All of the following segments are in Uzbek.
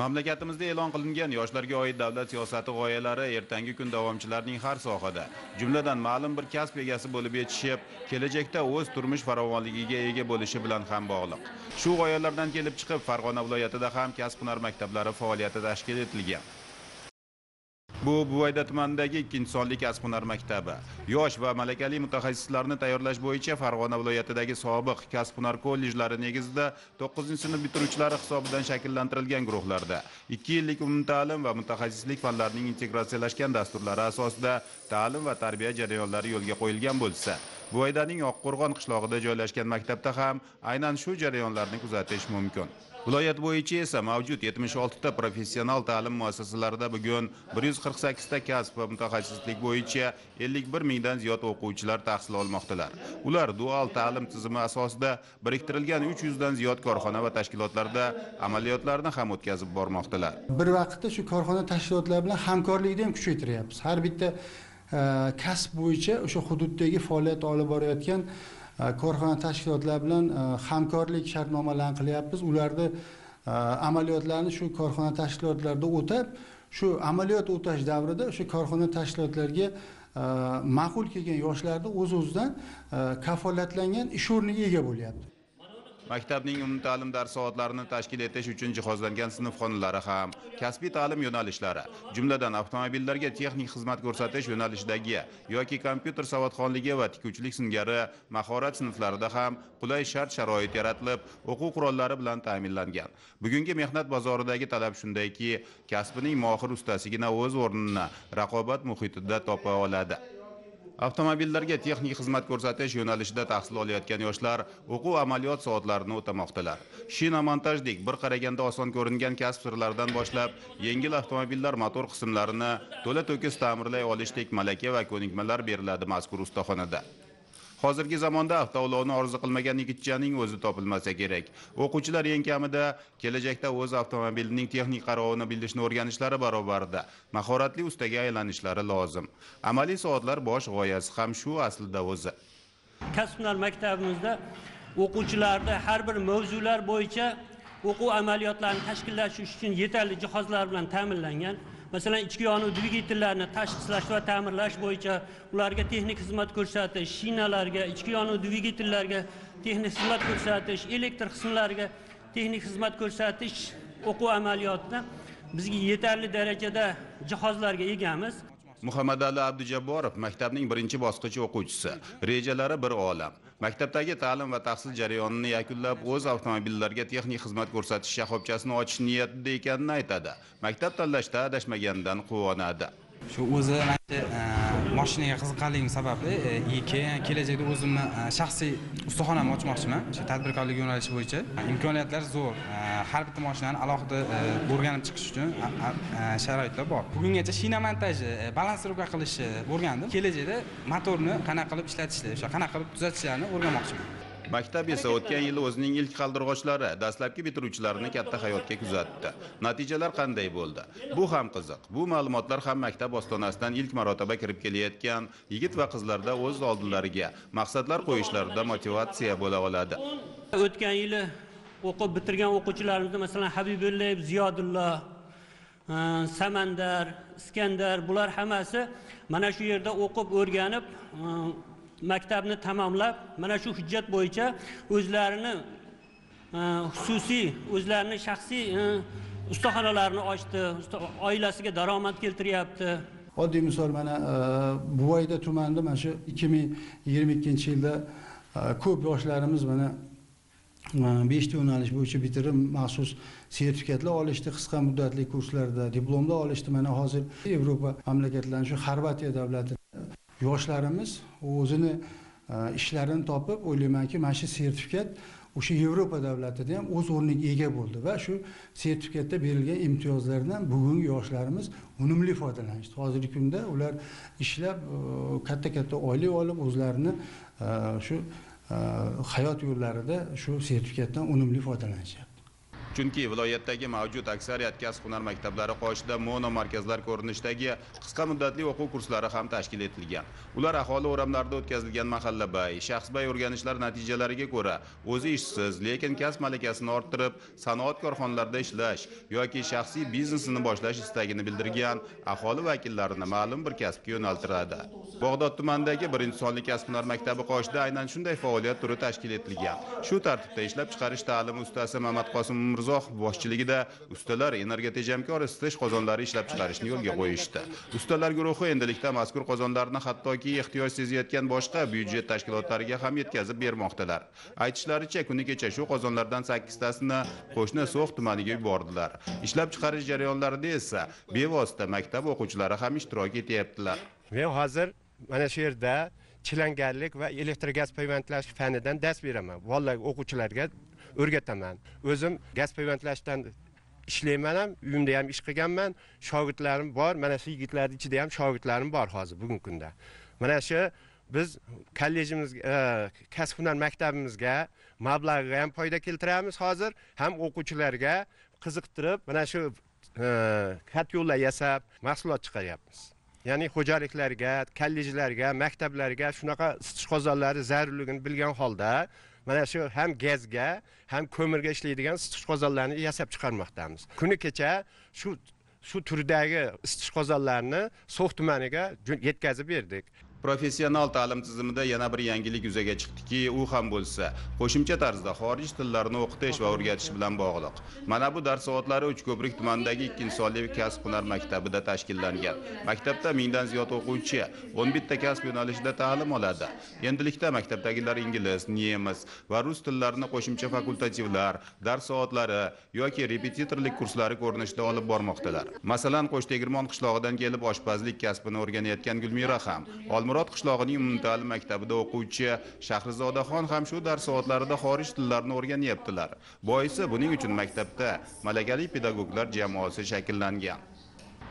mamlakatimizda e'lon qilingan yoshlarga oid davlat siyosati g'oyalari ertangi kun davomchilarining har sohada. Jumladan ma'lum bir kasb egasi bo'lib yetishib kelajakda o'z turmush farovonligiga ega bo'lishi bilan ham bog'liq. Shu g'oyalardan kelib chiqib farg'ona viloyatida ham kasb hunar maktablari faoliyati tashkil etilgan. Bu buvayda tumanidagi ikkinchi sonli kasb hunar maktabi. Yosh va malakali mutaxassislarni tayyorlash bo'yicha farg'ona viloyatidagi sobiq kasb hunar kollejlari negizida to'qqizinchi sinf bitiruvchilari hisobidan shakllantirilgan guruhlarda ikki yillik umumta'lim va mutaxassislik fanlarining integratsiyalashgan dasturlari asosida ta'lim va tarbiya jarayonlari yo'lga qo'yilgan bo'lsa buvaydaning oqqo'rg'on qishlog'ida joylashgan maktabda ham aynan shu jarayonlarni kuzatish mumkin. Viloyat bo'yicha esa mavjud 76 ta professional ta'lim muassasalarida bugun 148 ta kasb va mutaxassislik bo'yicha 51 mingdan ziyod o'quvchilar tahsil olmoqdalar. Ular dual ta'lim tizimi asosida biriktirilgan 300 dan ziyod korxona va tashkilotlarda amaliyotlarni ham o'tkazib bormoqdalar. Bir vaqtda shu korxona tashkilotlari bilan hamkorlikni ham kuchaytiryapmiz. Har bitta e, kasb bo'yicha o'sha hududdagi faoliyat olib borayotgan e, korxona tashkilotlari bilan e, hamkorlik shartnomalarini qilyapmiz. Ularni amaliyotlarni shu korxona tashkilotlarida o'tab shu amaliyot o'tash davrida o'sha korxona tashkilotlarga e, ma'qul kelgan yoshlarni o'z o'zidan e, kafolatlangan ish o'rniga ega bo'lyapti. Maktabning umumta'lim dars soatlarini tashkil etish uchun jihozlangan sinf xonalari ham kasbiy ta'lim yo'nalishlari jumladan avtomobillarga texnik xizmat ko'rsatish yo'nalishidagi yoki kompyuter savodxonligi va tikuvchilik singari mahorat sinflarida ham qulay shart sharoit yaratilib o'quv qurollari bilan ta'minlangan. Bugungi mehnat bozoridagi talab shundayki kasbining mohir ustasigina o'z o'rnini raqobat muhitida topa oladi. Avtomobillarga texnik xizmat ko'rsatish yo'nalishida tahsil olayotgan yoshlar o'quv amaliyot soatlarini o'tamoqdalar shina montajdek bir qaraganda oson ko'ringan kasb sirlaridan boshlab yengil avtomobillar motor qismlarini to'la to'kis ta'mirlay olishdek malaka va ko'nikmalar beriladi mazkur ustaxonada. Hozirgi zamonda avtoulovni orzu qilmagan yigitchaning o'zi topilmasa kerak. O'quvchilar eng kamida kelajakda o'z avtomobilining texnik qarovini bilishni o'rganishlari barobarida mahoratli ustaga aylanishlari lozim. Amaliy soatlar bosh g'oyasi ham shu aslida o'zi. Kasb hunar maktabimizda o'quvchilarni har bir mavzular bo'yicha o'quv amaliyotlarini tashkillash uchun yetarli jihozlar bilan ta'minlangan. Masalan ichki yonuv dvigatellarni tashxislash va ta'mirlash bo'yicha ularga texnik xizmat ko'rsatish shinalarga ichki yonuv dvigatellarga texnik xizmat ko'rsatish elektr qismlariga texnik xizmat ko'rsatish o'quv amaliyotida bizga yetarli darajada jihozlarga egamiz. Muhammadali abdujabborov maktabning birinchi bosqichi o'quvchisi. Rejalari bir olam. Maktabdagi ta'lim va tahsil jarayonini yakunlab o'z avtomobillariga texnik xizmat ko'rsatish shoxobchasini ochish niyatida ekanini aytadi. Maktab tanlashda adashmaganidan quvonadi. Shu o'zi mashinaga e, qiziqqanligim sababli e, и keyin kelajakda o'zimni e, shaxsiy ustaxonamni ochmoqchiman. O'sha tadbirkorlik yo'nalishi bo'yicha. Imkoniyatlar zo'r. Har bitta mashinani alohida o'rganib chiqish uchun sharoitlar bor. Bugungacha shina montaji balansirovka qilishni o'rgandim. Kelajakda motorni qanaqa qilib ishlatishni o'sha qanaqa qilib tuzatishlarni o'rganmoqchiman. Maktab esa o'tgan yili o'zining ilk qaldirg'ochlari dastlabki bitiruvchilarini katta hayotga kuzatdi. Natijalar qanday bo'ldi? Bu ham qiziq. Bu ma'lumotlar ham maktab ostonasidan ilk marotaba kirib kelayotgan yigit va qizlarda o'z oldilariga maqsadlar qo'yishlarida motivatsiya bo'la oladi. O'tgan yili o'qib bitirgan o'quvchilarimizni masalan habibullayev ziyodullo e, samandar iskandar bular hammasi mana shu yerda o'qib o'rganib e, maktabni tamomlab mana shu hujjat bo'yicha o'zlarini e, xususiy o'zlarini shaxsiy e, ustaxonalarini ochdi oilasiga daromad keltiryapti. Oddiy misol mana e, buvayda tumanida mana shu ikki ming yigirma ikkinchi yilda ko'p yoshlarimiz mana beshta yo'nalish bo'yicha bitirib maxsus sertifikatlar olishdi qisqa muddatli kurslarda diplomlar olishdi. Mana hozir yevropa mamlakatlarini shu xorvatiya davlati yoshlarimiz o'zini e, ishlarini topib o'ylaymanki mana shu sertifikat o'sha yevropa davlatida ham o'z o'rniga ega bo'ldi va shu sertifikatda berilgan imtiyozlardan bugungi yoshlarimiz unumli foydalanishdi hozirgi kunda ular ishlab e, katta katta oylik olib o'zlarini e, shu hayot yo'llarida shu sertifikatdan unumli foydalanishyapti chunki viloyatdagi mavjud aksariyat kasb hunar maktablari qoshida mono markazlar ko'rinishidagi qisqa muddatli o'quv kurslari ham tashkil etilgan. Ular aholi o'ramlarida o'tkazilgan mahallabay shaxsbay o'rganishlar natijalariga ko'ra o'zi ishsiz lekin kasb malakasini orttirib sanoat korxonalarida ishlash yoki shaxsiy biznesini boshlash istagini bildirgan aholi vakillarini ma'lum bir kasbga yo'naltiradi. Bog'dod tumanidagi birinchi sonli kasb hunar maktabi qoshida aynan shunday faoliyat turi tashkil etilgan. Shu tartibda ishlab chiqarish ta'limi ustasi mamatqosim umurzoqov boshchiligida ustalar energiya tejamkor isitish qozonlari ishlab chiqarishni yo'lga qo'yishdi. Ustalar guruhi endilikda mazkur qozonlarni hattoki ehtiyoj sezayotgan boshqa byudjet tashkilotlariga ham yetkazib bermoqdalar. Aytishlaricha kuni kecha shu qozonlardan sakkiztasini qo'shni so'x tumaniga yubordilar. Ishlab chiqarish jarayonlarida esa bevosita maktab o'quvchilari ham ishtirok etyaptilar. Men hozir mana shu yerda chilangarlik va elektr gaz payvandlash fanidan dars beraman. Bolalar o'quvchilarga o'rgataman. O'zim gaz payvandlashdan ishlayman ham uyimda ham ish qilganman. Shogirdlarim bor mana shu yigitlarni ichida ham shogirdlarim bor hozir bugungi kunda. Mana shu biz kollejimiz e, kasb hunar maktabimizga mablag'iga ham foyda keltiramiz hozir. Ham o'quvchilarga qiziqtirib mana shu e, kat yo'llar yasab mahsulot chiqaryapmiz. Ya'ni xo'jaliklarga kollejlarga maktablarga shunaqa isitish qozonlari zarurligini bilgan holda mana shu ham gazga ham ko'mirga ishlaydigan isitish qozonlarini yasab chiqarmoqdamiz. Kuni kecha shu shu turdagi isitish qozonlarini so'x tumaniga yetkazib berdik. Professional ta'lim tizimida yana bir yangilik yuzaga chiqdiki u ham bo'lsa. Qo'shimcha tarzda xorij tillarini o'qitish va o'rgatish bilan bog'liq. Mana bu dars soatlari uchko'prik tumanidagi ikkinchi sonli kasb hunar maktabida tashkillangan. Maktabda mingdan ziyod o'quvchi o'n bitta kasb yo'nalishida ta'lim oladi. Endilikda maktabdagilar ingliz nemis va rus tillarini qo'shimcha fakultativlar dars soatlari yoki repetitorlik kurslari ko'rinishida olib bormoqdalar. Masalan qo'shtegirmon qishlog'idan kelib oshpazlik kasbini o'rganayotgan gulmira ham Murod qishlog'ining umumta'lim maktabida o'quvchi shahrizodaxon ham shu dars soatlarida xorij tillarini o'rganyaptilar. Boisi buning uchun maktabda malakali pedagoglar jamoasi shakllangan.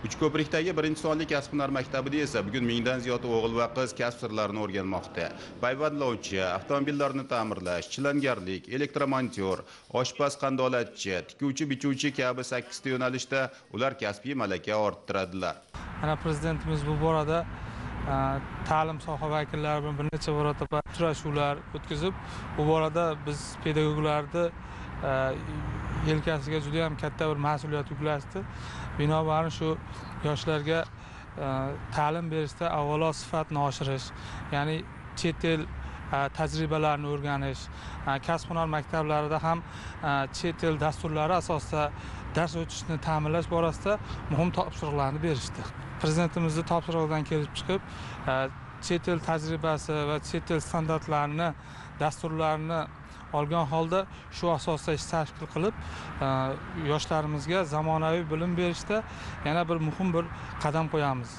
Uchko'prikdagi birinchi sonli kasb hunar maktabida esa bugun mingdan ziyod o'g'il va qiz kasb sirlarini o'rganmoqda. Payvandlovchi avtomobillarni ta'mirlash chilangarlik elektromontyor oshpaz qandolatchi tikuvchi bichuvchi kabi 8 ta yo'nalishda ular kasbiy malaka orttiradilar. Ana prezidentimiz bu borada Э, ta'lim soha vakillari bilan bir necha marotaba uchrashuvlar o'tkazib bu borada biz pedagoglarni e, yelkasiga juda yam katta bir mas'uliyat yuklashdi. Binobarin shu yoshlarga e, ta'lim berishda avvalo sifatni oshirish ya'ni chet el e, tajribalarini o'rganish kasb hunar maktablarida ham chet el dasturlari asosida dars o'tishni ta'minlash borasida muhim topshiriqlarni berishdi. Prezidentimizni topshirig'idan kelib chiqib e, chet el tajribasi va chet el standartlarini dasturlarini olgan holda shu asosda ish tashkil qilib e, yoshlarimizga zamonaviy bilim berishda yana bir muhim bir qadam qo'yamiz.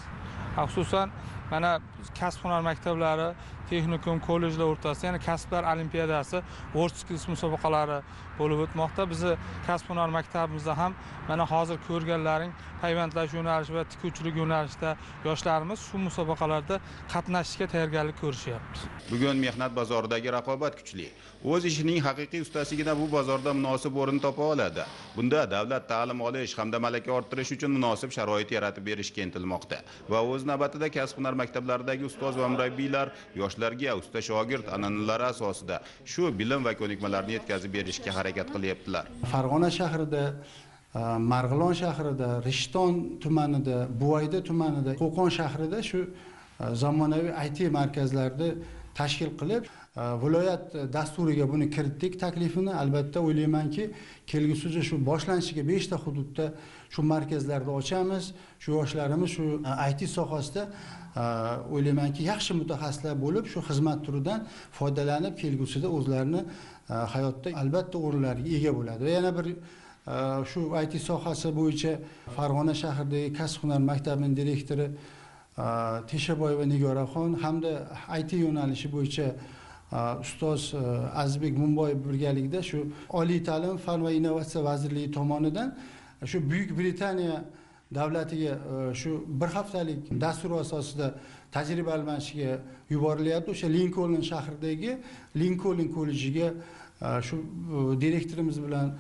Xususan mana kasb hunar maktablari texnikum kollejlar o'rtasida ya'ni kasblar olimpiadasi world skills musobaqalari bo'lib o'tmoqda. Bizni kasb hunar maktabimizda ham mana hozir ko'rganlaring payvandlash yo'nalishi va tikuvchilik yo'nalishida yoshlarimiz shu musobaqalarda qatnashishga tayyorgarlik ko'rishyapti. Bugun mehnat bozoridagi raqobat kuchli. O'z ishining haqiqiy ustasigina bu bozorda munosib o'rin topa oladi. Bunda davlat ta'lim olish hamda malaka orttirish uchun munosib sharoit yaratib berishga intilmoqda va o'z navbatida kasb hunar maktablaridagi ustoz va murabbiylar yoshlarga usta shogird an'analari asosida shu bilim va ko'nikmalarni yetkazib berishga harakat qilyaptilar. Farg'ona shahrida e, marg'ilon shahrida rishton tumanida buvayda tumanida qo'qon shahrida shu e, zamonaviy it markazlarini tashkil qilib Э, viloyat э, dasturiga buni kiritdik taklifini. Albatta o'ylaymanki kelgusida shu boshlanishiga beshta hududda shu markazlarni ochamiz. Shu yoshlarimiz shu e, it sohasida e, o'ylaymanki yaxshi mutaxassislar bo'lib shu xizmat turidan foydalanib kelgusida o'zlarini e, hayotda albatta o'rinlariga ega bo'ladi. Va yana bir shu it sohasi bo'yicha farg'ona shahridagi kasb hunar maktabining direktori teshaboyeva nigoraxon hamda it yo'nalishi bo'yicha ustoz э, azizbek mumboyev birgalikda shu oliy ta'lim fan va innovatsiya vazirligi tomonidan shu buyuk britaniya davlatiga e, shu bir haftalik dastur asosida tajriba almashishga yuborilyapti. O'sha linkoln shahridagi linkoln kollejiga e, shu e, direktorimiz bilan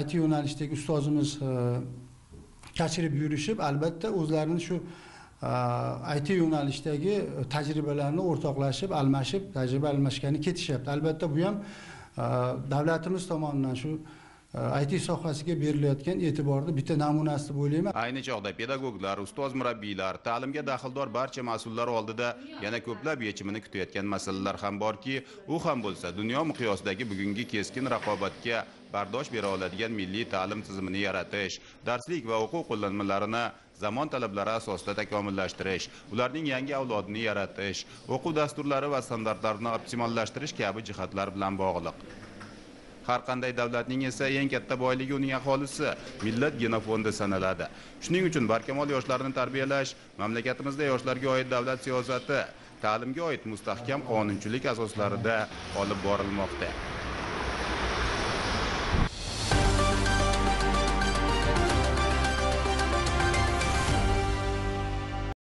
IT yo'nalishdagi ustozimiz tashrif kachirib yurishib albatta o'zlarini shu IT yo'nalishdagi e, tajribalarni o'rtoqlashib almashib tajriba almashgani ketishyapti. Albatta bu ham e, davlatimiz tomonidan shu Э, IT sohasiga berilayotgan e'tiborni bitta namunasi deb o'ylayman. Ayni chog'da pedagoglar ustoz murabbiylar ta'limga daxldor barcha mas'ullar oldida yana ko'plab yechimini kutayotgan masalalar ham borki u ham bo'lsa dunyo miqyosidagi bugungi keskin raqobatga bardosh bera oladigan milliy ta'lim tizimini yaratish darslik va o'quv qo'llanmalarini zamon talablari asosida takomillashtirish ularning yangi avlodini yaratish o'quv dasturlari va standartlarini optimallashtirish kabi jihatlar bilan bog'liq. Har qanday davlatning esa eng katta boyligi uning aholisi. Millat genofondi sanaladi. Shuning uchun barkamol yoshlarni tarbiyalash mamlakatimizda yoshlarga oid davlat siyosati ta'limga oid mustahkam qonunchilik asoslarida olib borilmoqda.